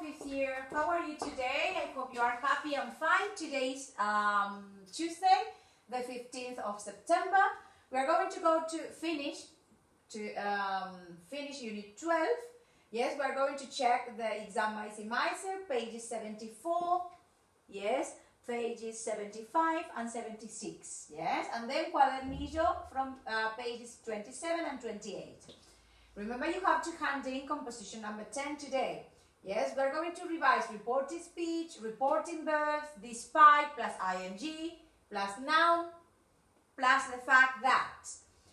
fifth year. How are you today? I hope you are happy and fine. Today's um, Tuesday, the 15th of September. We are going to go to finish to um, finish Unit 12. Yes, we are going to check the exam maximizer, pages 74. Yes, pages 75 and 76. Yes, and then cuadernillo from uh, pages 27 and 28. Remember, you have to hand in composition number 10 today. Yes, we're going to revise reported speech, reporting verbs, despite plus ing, plus noun, plus the fact that.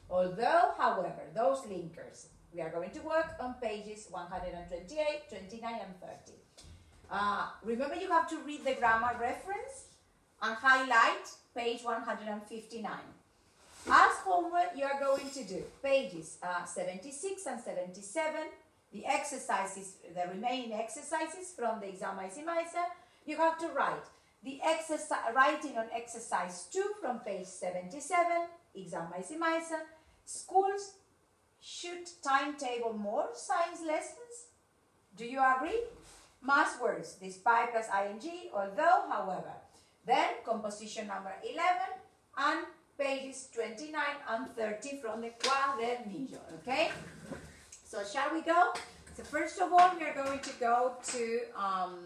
Although, however, those linkers, we are going to work on pages 128, 29, and 30. Uh, remember, you have to read the grammar reference and highlight page 159. As homework, you are going to do pages uh, 76 and 77, the exercises, the remaining exercises from the exam maximizer. You have to write the exercise, writing on exercise 2 from page 77, exam maximizer. Schools should timetable more science lessons. Do you agree? Mass words, despite plus ing, although, however. Then composition number 11 and pages 29 and 30 from the cuadernillo, okay? So shall we go? So first of all, we are going to go to, um,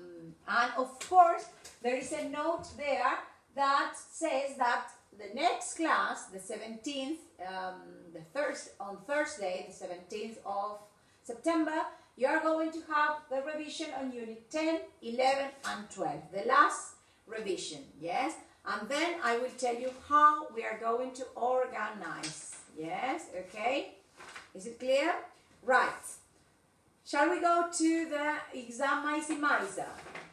and of course, there is a note there that says that the next class, the 17th, um, the Thursday, on Thursday, the 17th of September, you are going to have the revision on Unit 10, 11, and 12, the last revision, yes? And then I will tell you how we are going to organize. Yes, okay? Is it clear? Right. Shall we go to the exam?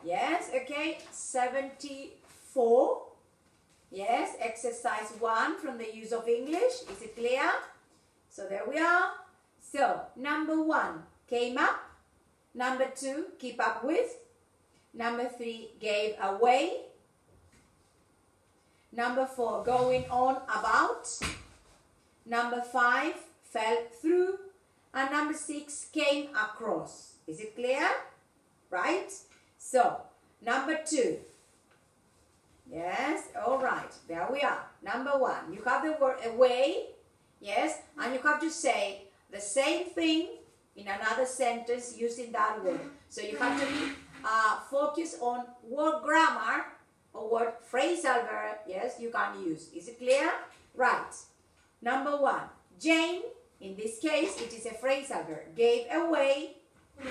Yes, okay. 74. Yes, exercise 1 from the use of English. Is it clear? So there we are. So, number 1, came up. Number 2, keep up with. Number 3, gave away. Number four, going on about. Number five, fell through. And number six, came across. Is it clear? Right? So, number two. Yes, all right. There we are. Number one, you have the word away. Yes, and you have to say the same thing in another sentence using that word. So you have to be uh, focus on word grammar or what phrasal verb, yes, you can use. Is it clear? Right. Number one, Jane, in this case, it is a phrasal verb, gave away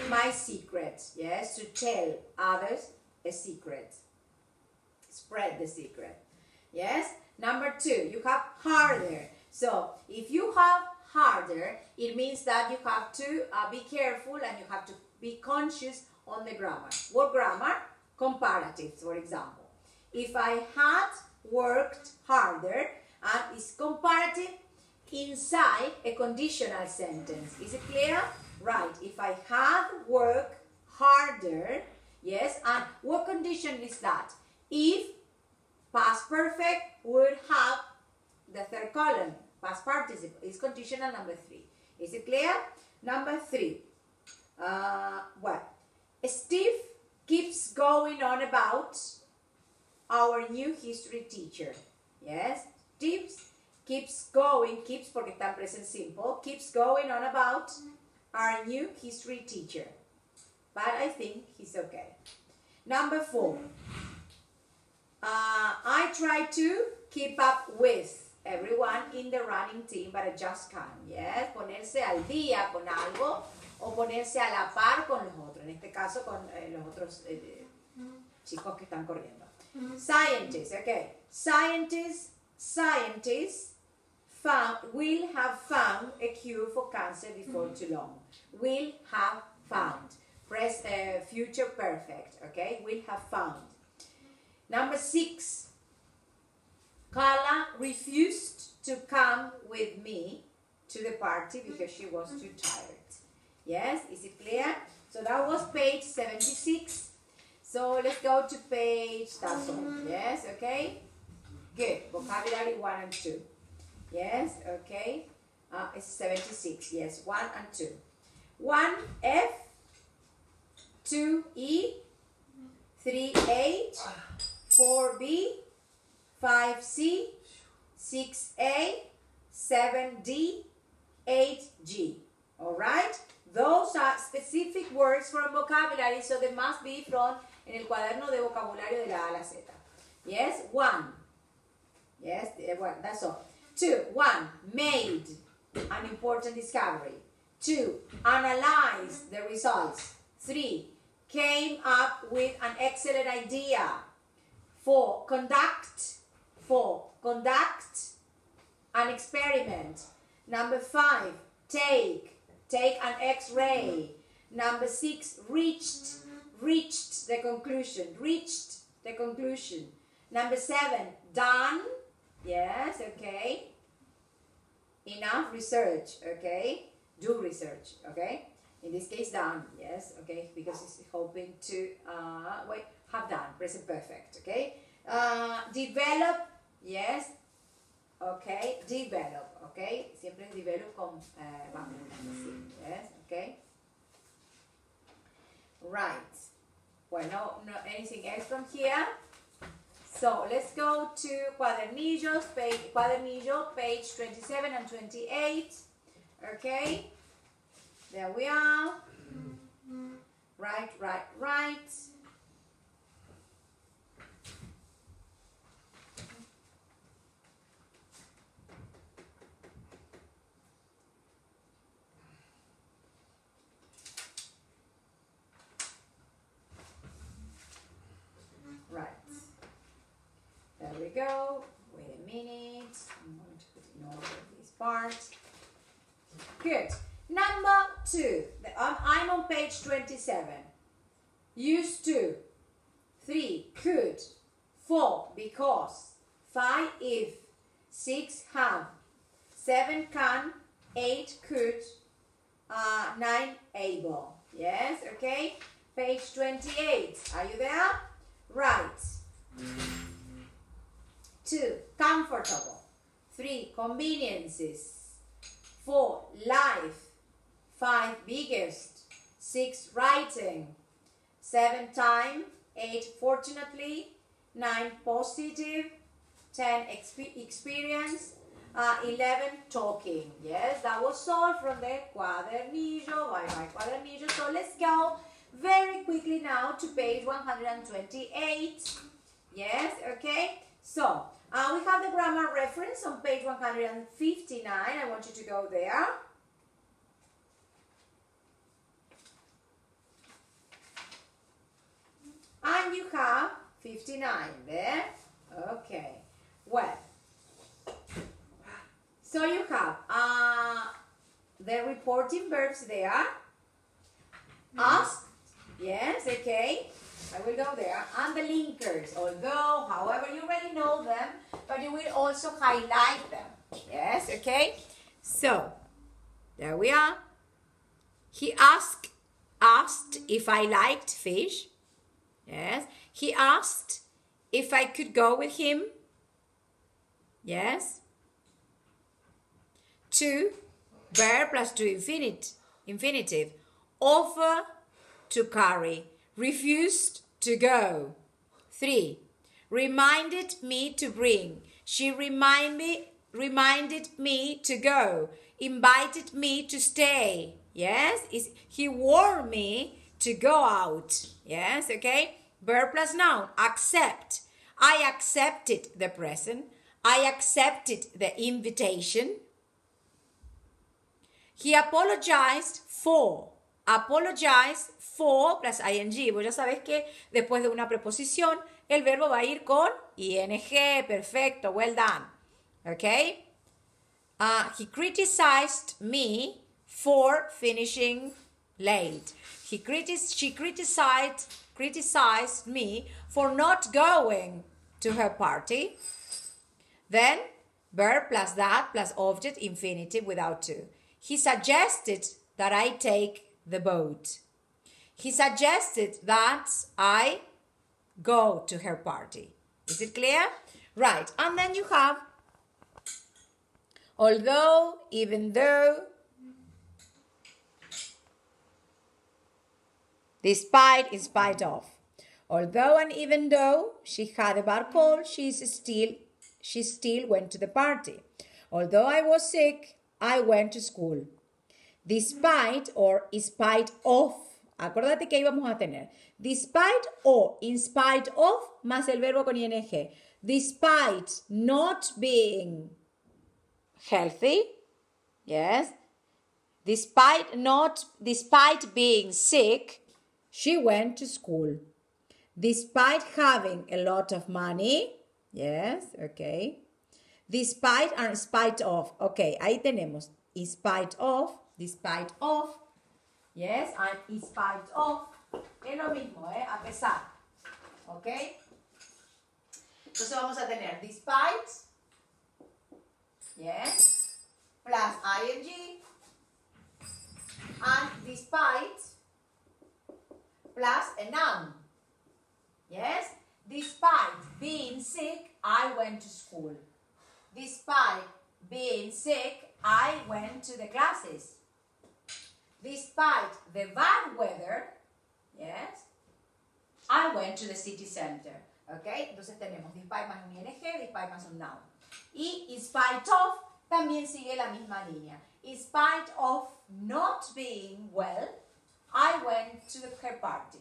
my secret, yes, to tell others a secret. Spread the secret. Yes? Number two, you have harder. So, if you have harder, it means that you have to uh, be careful and you have to be conscious on the grammar. What grammar? Comparatives, for example if I had worked harder and it's comparative inside a conditional sentence. Is it clear? Right. If I had worked harder, yes, and what condition is that? If past perfect would have the third column, past participle, is conditional number three. Is it clear? Number three. Uh, what? Steve keeps going on about our new history teacher. Yes, tips keeps going, keeps porque está present simple, keeps going on about our new history teacher. But I think he's okay. Number four, uh, I try to keep up with everyone in the running team, but I just can't. Yes, ponerse al día con algo o ponerse a la par con los otros. En este caso, con eh, los otros eh, chicos que están corriendo. Scientists, okay. Scientists, scientists found, will have found a cure for cancer before mm-hmm. too long. Will have found. Press uh, future perfect, okay? Will have found. Number six, Carla refused to come with me to the party because she was too mm-hmm. tired. Yes, is it clear? So that was page 76. So let's go to page, that's all. Mm-hmm. Yes, okay? Good. Vocabulary 1 and 2. Yes, okay. Uh, it's 76. Yes, 1 and 2. 1F, 2E, 3H, 4B, 5C, 6A, 7D, 8G. All right? Those are specific words from vocabulary, so they must be from en el cuaderno de vocabulario de la A a la Z. Yes? One. Yes, well, that's all. Two, one, made an important discovery. Two, analyze the results. Three, came up with an excellent idea. Four, conduct. Four, conduct an experiment. Number five, take. Take an x-ray. Number six, reached. Reached the conclusion. Reached the conclusion. Number seven, done. Yes, okay. Enough research, okay. Do research, okay. In this case, done. Yes, okay, because it's hoping to uh, wait. Have done. Present perfect, okay. Uh, develop. Yes. Okay. Develop. Okay. Siempre develop con vamos. Yes. Okay. Right. Well, no, no, anything else from here? So let's go to cuadernillos, page, cuadernillo, page 27 and 28. Okay, there we are. Right, right, right. Right. There we go. Wait a minute. I'm going to put in Good. Number two. I'm, I'm on page 27. Use to. Three. Could. Four. Because. Five. If. Six. Have. Seven. Can. Eight. Could. Uh, nine. Able. Yes. Okay. Page 28. Are you there? Right. Two, comfortable. Three, conveniences. Four, life. Five, biggest. Six, writing. Seven, time. Eight, fortunately. Nine, positive. Ten, expe- experience. Uh, 11, talking. Yes, that was all from the cuadernillo, by my cuadernillo. So let's go very quickly now to page 128. Yes, okay. So, uh, we have the grammar reference on page 159. I want you to go there. And you have 59 there. Okay. Well, so you have uh, the reporting verbs there. Ask, yes, okay. I will go there. And the linkers, although, however, you already know them, but you will also highlight them. Yes, okay. So, there we are. He asked asked if I liked fish. Yes. He asked if I could go with him. Yes. Two, verb plus to infinitive. Offer to carry. Refused to go. Three, reminded me to bring. She remind me, reminded me to go. Invited me to stay. Yes, he warned me to go out. Yes, okay. Verb plus noun. Accept. I accepted the present. I accepted the invitation. He apologized for. Apologize for plus ing. Vos ya sabes que después de una preposición, el verbo va a ir con ing. Perfecto. Well done. Okay. Uh, he criticized me for finishing late. He critis- she criticized criticized me for not going to her party. Then verb plus that plus object infinitive without to. He suggested that I take the boat. He suggested that I go to her party. Is it clear? Right. And then you have although, even though, Despite, in spite of. Although and even though she had a bad cold, she still she still went to the party. Although I was sick, I went to school. Despite or in spite of. Acuérdate que íbamos a tener. Despite or in spite of más el verbo con ing. Despite not being healthy. Yes. Despite not despite being sick, she went to school. Despite having a lot of money. Yes, okay. Despite and spite of. Ok, ahí tenemos. In spite of, despite of. Yes, and in spite of. Es lo mismo, ¿eh? A pesar. Ok. Entonces vamos a tener despite. Yes. Plus ing. And despite plus a noun. Yes? Despite being sick, I went to school. Despite being sick, I went to the classes. Despite the bad weather, yes, I went to the city center. Okay, Entonces tenemos despite más un ing, despite más un noun. Y in spite of también sigue la misma línea. In spite of not being well, I went to the her party.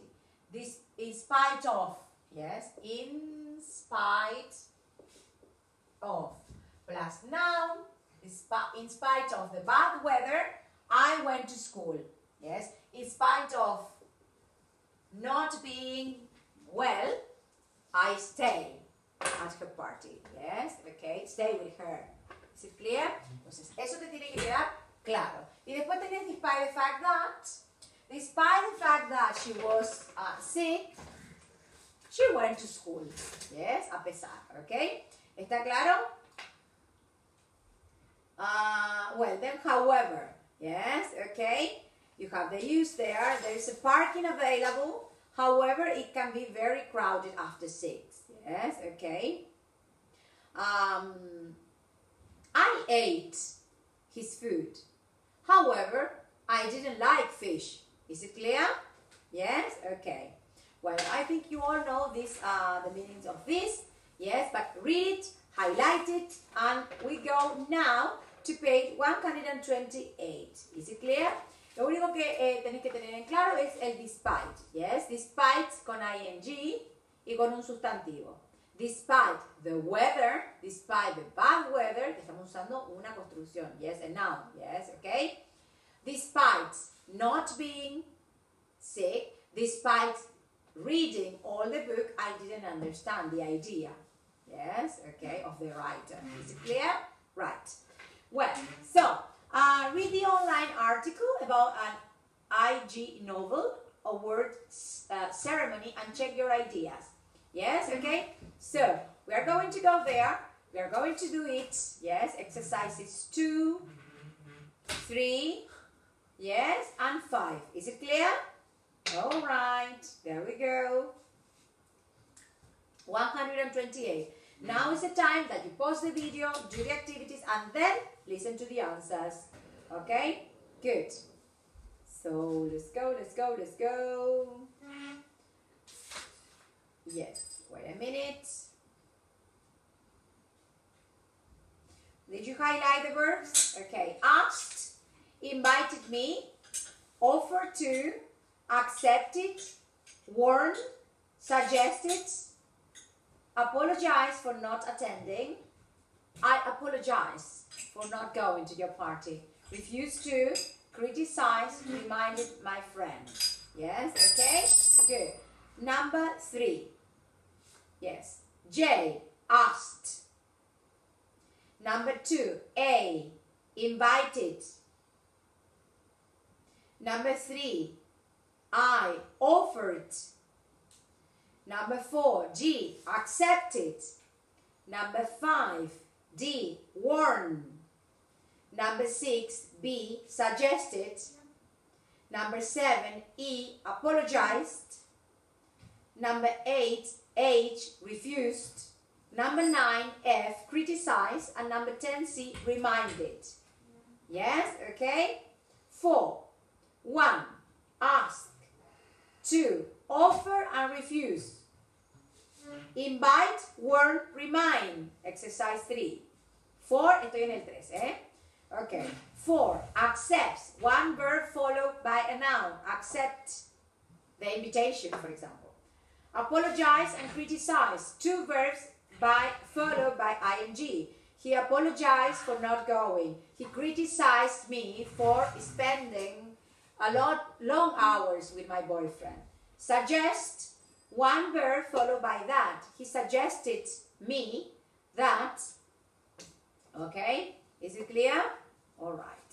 This in spite of, yes, in spite of. Plus noun, in spite of the bad weather, I went to school. Yes, in spite of not being well, I stay at her party. Yes, okay, stay with her. Is it clear? Entonces, eso te tiene que quedar claro. Y después tenés despite the fact that, despite the fact that she was uh, sick, she went to school. Yes, a pesar, okay? ¿Está claro? Uh, well, then, however, yes, okay? You have the use there. There is a parking available. However, it can be very crowded after 6. Yes, okay? Um, I ate his food. However, I didn't like fish. Is it clear? Yes? Okay. Well, I think you all know this, uh, the meanings of this. Yes, but read it, highlight it, and we go now to page 128. Is it clear? Lo único que eh, tenéis que tener en claro es el despite. Yes, despite con ing y con un sustantivo. Despite the weather, despite the bad weather, estamos usando una construcción. Yes, a noun. Yes, okay. Despite not being sick, despite reading all the book, I didn't understand the idea. Yes, okay, of the writer. Is it clear? Right. Well, so uh, read the online article about an Ig Nobel, award uh, ceremony, and check your ideas. Yes, okay? So, we are going to go there. We are going to do it. Yes, exercises two, three, yes, and five. Is it clear? All right, there we go. 128. Now is the time that you pause the video, do the activities, and then listen to the answers. Okay? Good. So let's go, let's go, let's go. Yes, wait a minute. Did you highlight the verbs? Okay. Asked, invited me, offered to, accepted, warned, suggested, apologize for not attending. I apologize for not going to your party. Refuse to, criticize, reminded my friend. Yes, okay? Good. Number three. Yes. J, asked. Number two, A, invited. Number three, I, offered. Number four, G, accepted. Number five, D, warn. Number six, B, suggested. Number seven, E, apologized. Number eight, H, refused. Number nine, F, criticized. And number 10, C, reminded. Yes, okay? Four, one, ask. Two, offer and refuse. Invite, warn, remind. Exercise 3. Four, estoy en el 3, ¿eh? Okay. Four, accepts. One verb followed by a noun. Accept the invitation, for example. Apologize and criticize. Two verbs by followed by ing. He apologized for not going. He criticized me for spending a lot long hours with my boyfriend. Suggest one verb followed by that. He suggested me that. Okay, is it clear? All right.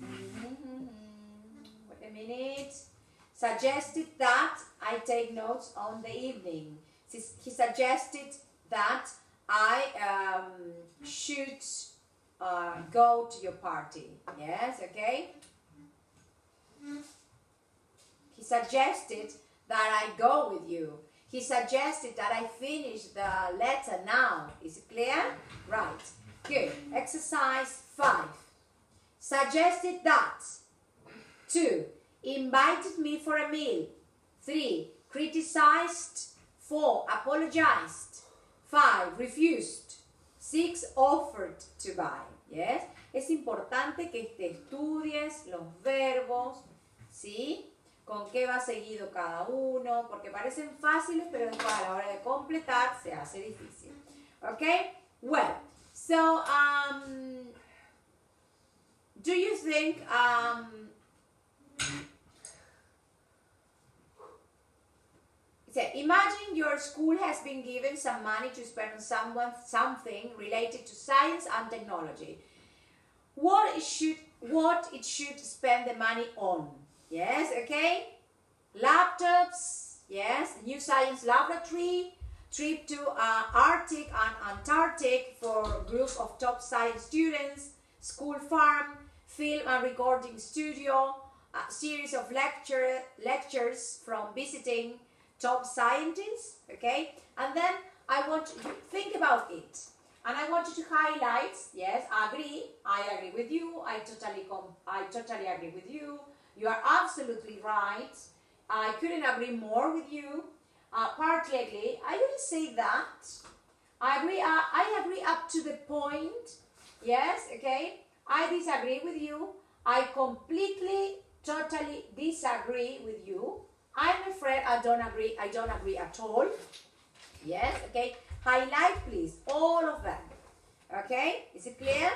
Mhm. Wait a minute. Suggested that I take notes on the evening. He he suggested that I um, should uh, go to your party. Yes, okay? He suggested that I go with you. He suggested that I finish the letter now. Is it clear? Right. Good. Exercise 5. Suggested that. 2. Invited me for a meal. 3. Criticized. 4. Apologized. 5. Refused. 6. Offered to buy. Yes. Es importante que te estudies los verbos, ¿sí? Con qué va seguido cada uno, porque parecen fáciles, pero después a la hora de completar se hace difícil. Okay? Well, so, um, do you think, um, Imagine your school has been given some money to spend on someone something related to science and technology. What it should what it should spend the money on? Yes, okay? Laptops, yes, new science laboratory, trip to uh, Arctic and Antarctic for group of top science students, school farm, film and recording studio, a series of lecture lectures from visiting top scientists, okay? And then I want you to think about it. And I want you to highlight, yes, agree, I agree with you, I totally I totally agree with you. You are absolutely right. I couldn't agree more with you. Uh, partly. I would say that. I agree. Uh, I agree up to the point. Yes. Okay. I disagree with you. I completely, totally disagree with you. I'm afraid I don't agree. I don't agree at all. Yes. Okay. Highlight, please, all of them. Okay. Is it clear?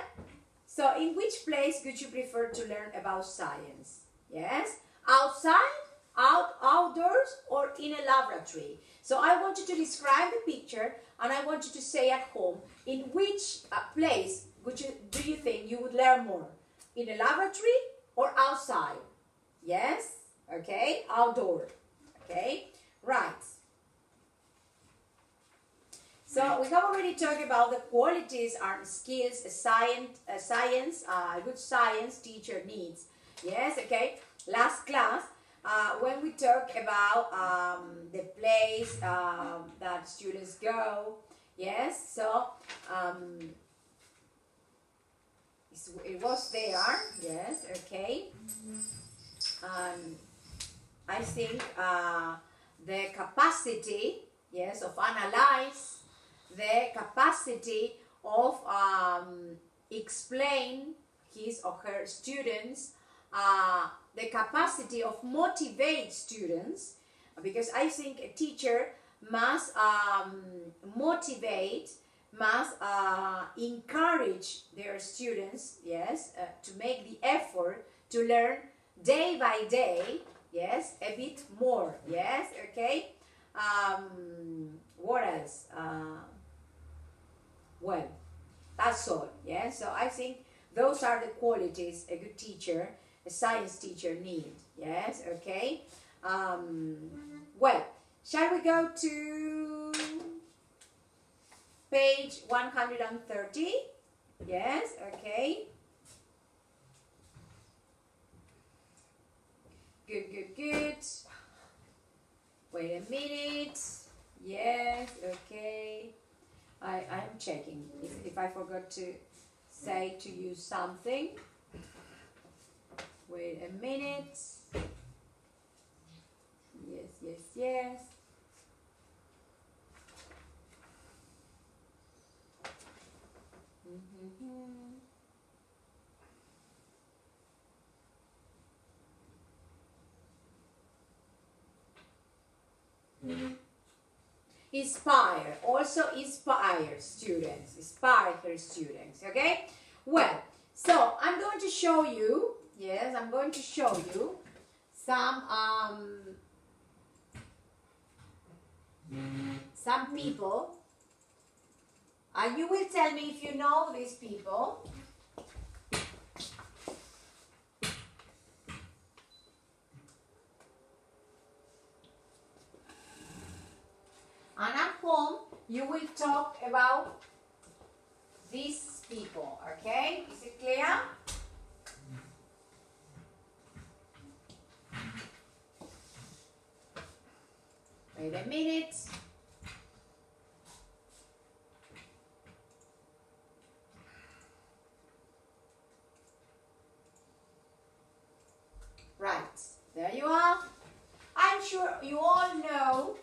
So, in which place would you prefer to learn about science? Yes. Outside, out, outdoors, or in a laboratory. So, I want you to describe the picture, and I want you to say at home in which uh, place would you do you think you would learn more, in a laboratory or outside? Yes. Okay. Outdoor. Okay. Right. So we have already talked about the qualities and skills a science, a science, uh, a good science teacher needs. Yes, okay. Last class, uh, when we talk about um, the place um, that students go, yes. So um, it was there. Yes, okay. Um, I think uh, the capacity, yes, of analyze the capacity of um, explain his or her students, uh, the capacity of motivate students, because I think a teacher must um, motivate, must uh, encourage their students, yes, uh, to make the effort to learn day by day, yes, a bit more, yes, okay. Um, what else? Uh, well, that's all. Yeah. So I think those are the qualities a good teacher, a science teacher need. Yes. Okay. Um, well, shall we go to page one hundred and thirty? Yes. Okay. Good. Good. Good. Wait a minute. Yes. Okay. I, I'm checking if, if I forgot to say to you something. Wait a minute. Yes, yes, yes. Inspire, also inspire students, inspire her students, okay? Well, so I'm going to show you, yes, I'm going to show you some, um, some people, and you will tell me if you know these people. And at home, you will about these people, okay? Is it clear? Wait a minute. Right, there you are. I'm sure you all know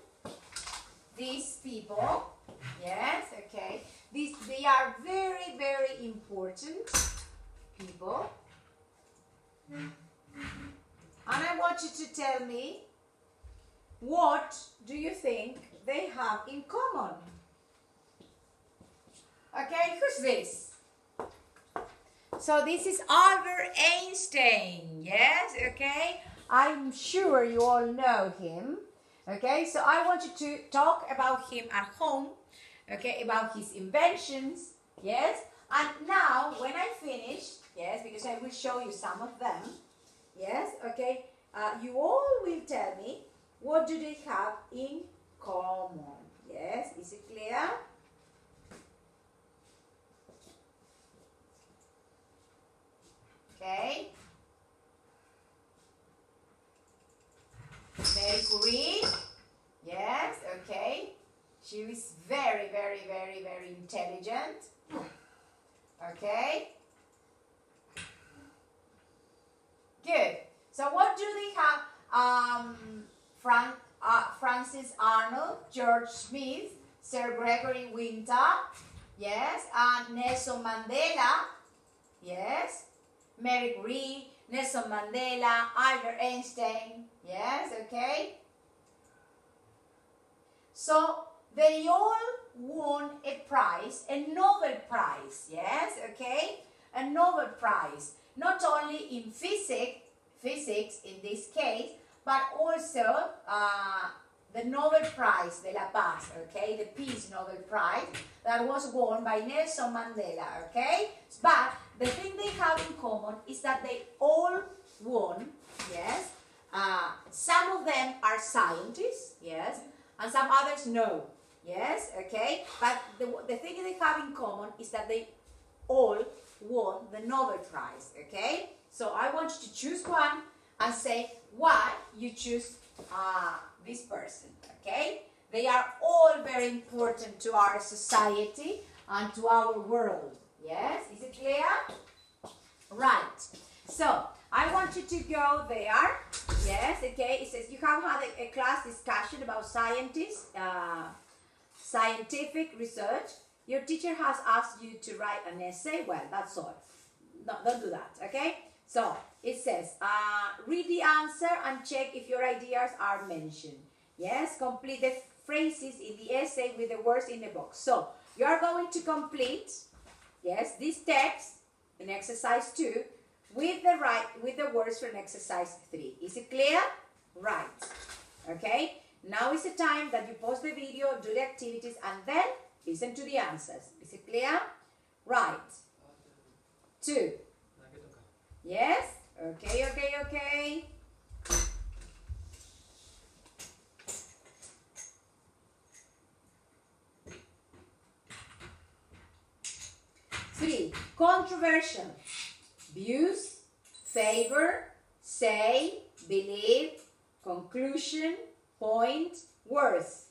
these people. Yes, okay. These they are very, very important people. And I want you to tell me what do you think they have in common? Okay, who's this? So this is Albert Einstein. Yes, okay. I'm sure you all know him. Okay, so I want you to talk about him at home, okay, about his inventions, yes. And now, when I finish, yes, because I will show you some of them, yes, okay, uh, you all will tell me what do they have in common, yes. Is it clear? Okay. Mary Curie. Yes, okay. She is very, very, very, very intelligent. Okay. Good. So what do they have? Um, Fran- uh, Frances Arnold, George Smith, Sir Gregory Winter, yes, and Nelson Mandela, yes, Mary Curie, Nelson Mandela, Albert Einstein, yes, okay. So they all won a prize, a Nobel Prize, yes, okay, a Nobel Prize, not only in physics, physics in this case, but also uh, the Nobel Prize de la Paz, okay, the Peace Nobel Prize that was won by Nelson Mandela, okay. But the thing they have in common is that they all won, yes. Uh, some of them are scientists, yes, and some others no, yes, okay. But the, the thing they have in common is that they all won the Nobel Prize, okay. So I want you to choose one and say why you choose uh, this person, okay? They are all very important to our society and to our world. Yes, is it clear? Right. So I want you to go there. Yes, okay. It says you have had a, a class discussion about scientists, uh, scientific research. Your teacher has asked you to write an essay. Well, that's all. No, don't do that. Okay. So it says, uh, read the answer and check if your ideas are mentioned. Yes, complete the phrases in the essay with the words in the box. So you are going to complete, yes, this text in exercise two with the right with the words from exercise three. Is it clear? Right. Okay. Now is the time that you pause the video, do the activities, and then listen to the answers. Is it clear? Right. Two. Yes? Okay, okay, okay. Three, controversial. Views, favor, say, believe, conclusion, point, worth.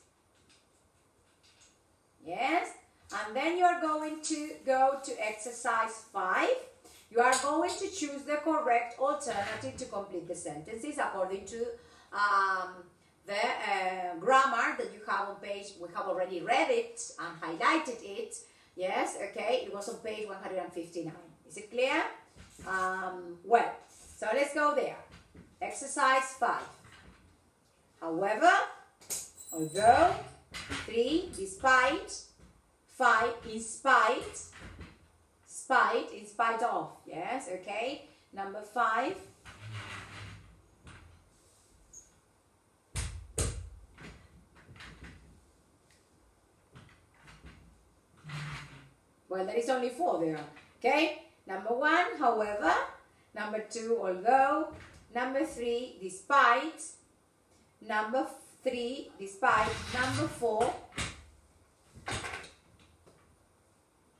Yes? And then you're going to go to exercise five. You are going to choose the correct alternative to complete the sentences according to um, the uh, grammar that you have on page. We have already read it and highlighted it. Yes, okay, it was on page 159. Is it clear? Um, well, so let's go there. Exercise 5. However, although, 3, despite, 5, in spite, spite, in spite of, yes, okay. Number 5, Well, there is only four there. Okay? Number one, however. Number two, although. Number three, despite. Number three, despite. Number four,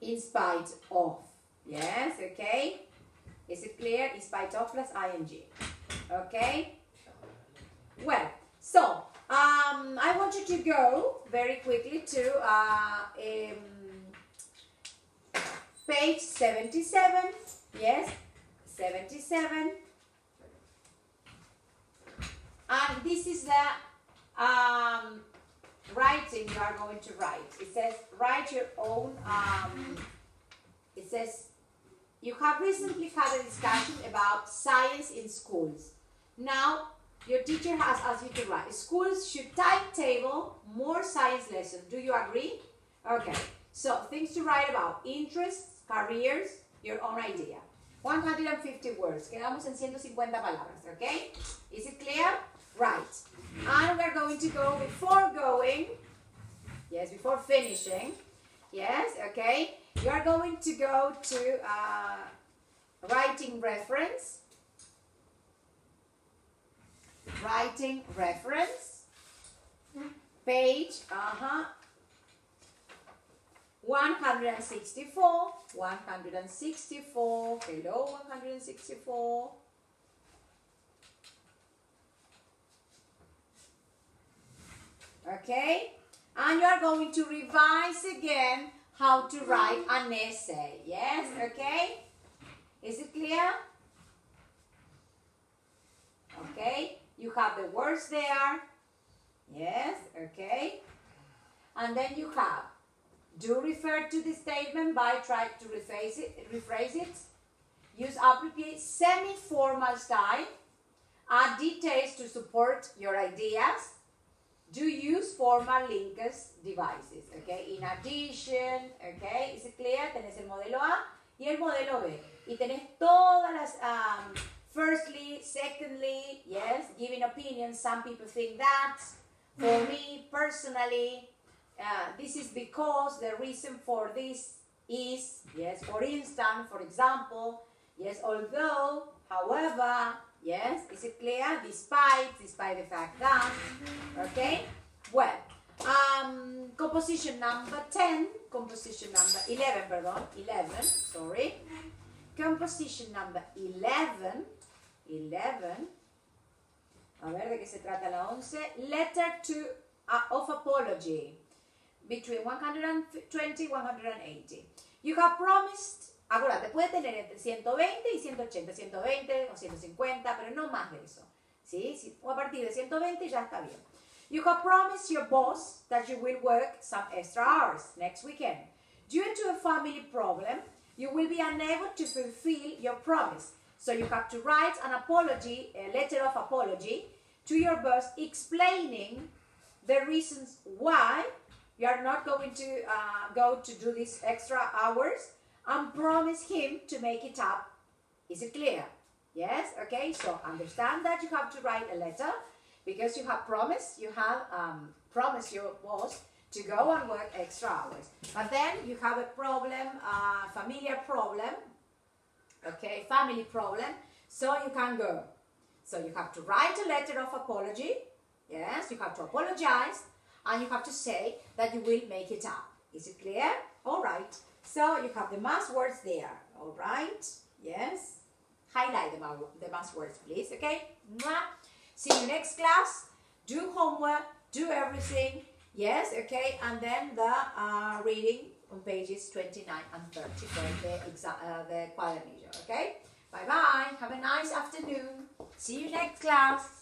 in spite of. Yes, okay? Is it clear? It's of plus ing. Okay? Well, so um, I want you to go very quickly to uh, um, page 77. Yes, 77. And this is the um, writing you are going to write. It says, write your own, um, it says, you have recently had a discussion about science in schools. Now, your teacher has asked you to write. Schools should timetable more science lessons. Do you agree? Okay. So, things to write about interests, careers, your own idea. 150 words. Quedamos en 150 palabras, okay? Is it clear? Right. And we're going to go before going, yes, before finishing, yes, okay? You are going to go to uh, writing reference, writing reference, page, uh-huh, 164, 164, hello 164. Okay? And you are going to revise again how to write an essay. Yes? Okay? Is it clear? Okay? You have the words there. Yes? Okay? And then you have do refer to the statement by trying to rephrase it, rephrase it. Use appropriate semi-formal style. Add details to support your ideas. Do use formal linkers devices, okay? In addition, okay, is it clear? Tenés el modelo A y el modelo B. Y tenés todas las, um, firstly, secondly, yes, giving opinions. Some people think that. For me, personally, uh, this is because the reason for this is, yes, for instance, for example, yes, although, however, yes, is it clear? Despite, despite the fact that, okay? Well, um, composition number 10, composition number 11, pardon, 11, sorry. Composition number 11, 11, a ver de qué se trata la 11, letter to, uh, of apology between 120 180. You have promised, acuérdate, puede tener entre 120 y 180, 120 o 150, pero no más de eso. ¿Sí? O a partir de 120 ya está bien. You have promised your boss that you will work some extra hours next weekend. Due to a family problem, you will be unable to fulfill your promise. So you have to write an apology, a letter of apology to your boss explaining the reasons why you are not going to uh, go to do these extra hours and promise him to make it up. Is it clear? Yes? Okay, so understand that you have to write a letter because you have promised, you have um, promised your boss to go and work extra hours. But then you have a problem, uh, familiar problem, okay, family problem, so you can't go. So you have to write a letter of apology, yes, you have to apologize, and you have to say that you will make it up. Is it clear? All right. So you have the mass words there. All right. Yes. Highlight the, the mass words, please. Okay. Mwah. See you next class. Do homework. Do everything. Yes. Okay. And then the uh, reading on pages 29 and 30 for the, exa- uh, the cuadernillo, okay? Bye bye, have a nice afternoon. See you next class.